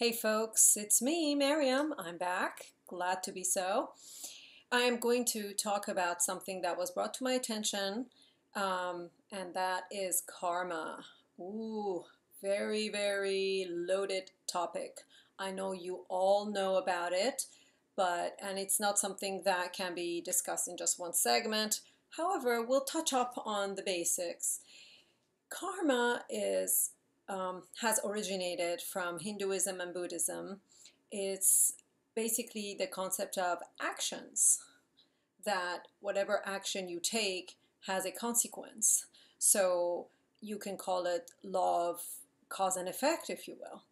Hey folks, it's me, Maryam. I'm back. Glad to be so. I am going to talk about something that was brought to my attention, um, and that is karma. Ooh, very, very loaded topic. I know you all know about it, but and it's not something that can be discussed in just one segment. However, we'll touch up on the basics. Karma is um, has originated from Hinduism and Buddhism. It's basically the concept of actions, that whatever action you take has a consequence. So you can call it law of cause and effect, if you will.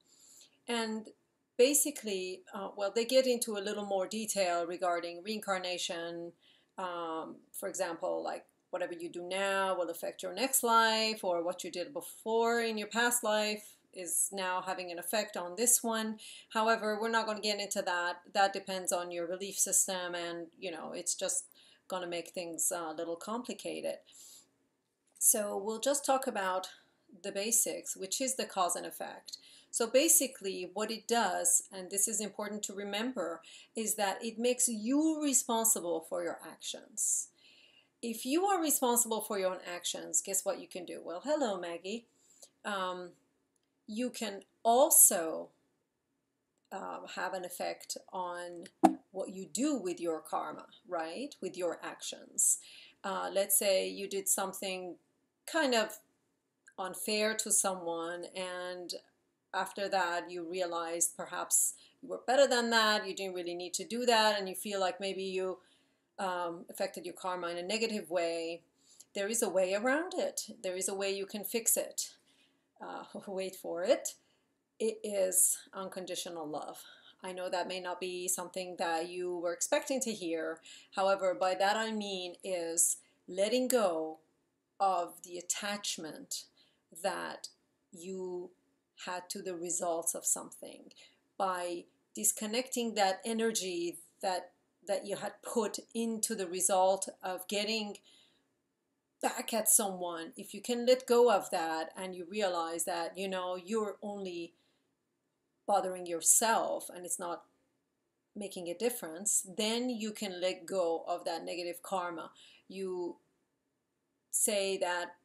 And basically, uh, well, they get into a little more detail regarding reincarnation. Um, for example, like whatever you do now will affect your next life, or what you did before in your past life is now having an effect on this one. However, we're not going to get into that. That depends on your belief system, and you know, it's just going to make things a little complicated. So we'll just talk about the basics, which is the cause and effect. So basically, what it does, and this is important to remember, is that it makes you responsible for your actions if you are responsible for your own actions, guess what you can do? Well, hello, Maggie. Um, you can also uh, have an effect on what you do with your karma, right? With your actions. Uh, let's say you did something kind of unfair to someone, and after that, you realized perhaps you were better than that, you didn't really need to do that, and you feel like maybe you um, affected your karma in a negative way, there is a way around it. There is a way you can fix it. Uh, wait for it. It is unconditional love. I know that may not be something that you were expecting to hear. However, by that I mean is letting go of the attachment that you had to the results of something by disconnecting that energy that that you had put into the result of getting back at someone, if you can let go of that and you realize that, you know, you're only bothering yourself and it's not making a difference, then you can let go of that negative karma. You say that,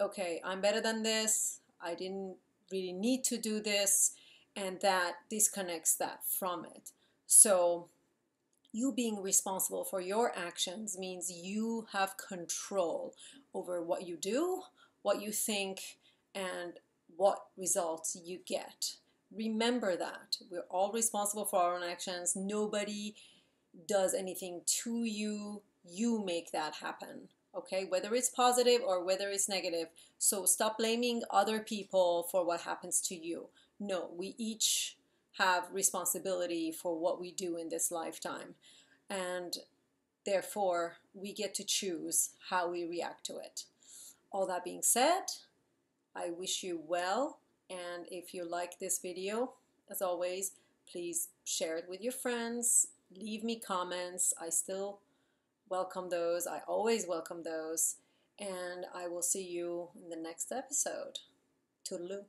okay, I'm better than this, I didn't really need to do this, and that disconnects that from it. So, you being responsible for your actions means you have control over what you do, what you think, and what results you get. Remember that. We're all responsible for our own actions. Nobody does anything to you. You make that happen. Okay, whether it's positive or whether it's negative. So stop blaming other people for what happens to you. No, we each have responsibility for what we do in this lifetime. And therefore, we get to choose how we react to it. All that being said, I wish you well. And if you like this video, as always, please share it with your friends. Leave me comments. I still welcome those. I always welcome those. And I will see you in the next episode. Toodaloo.